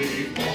Sunday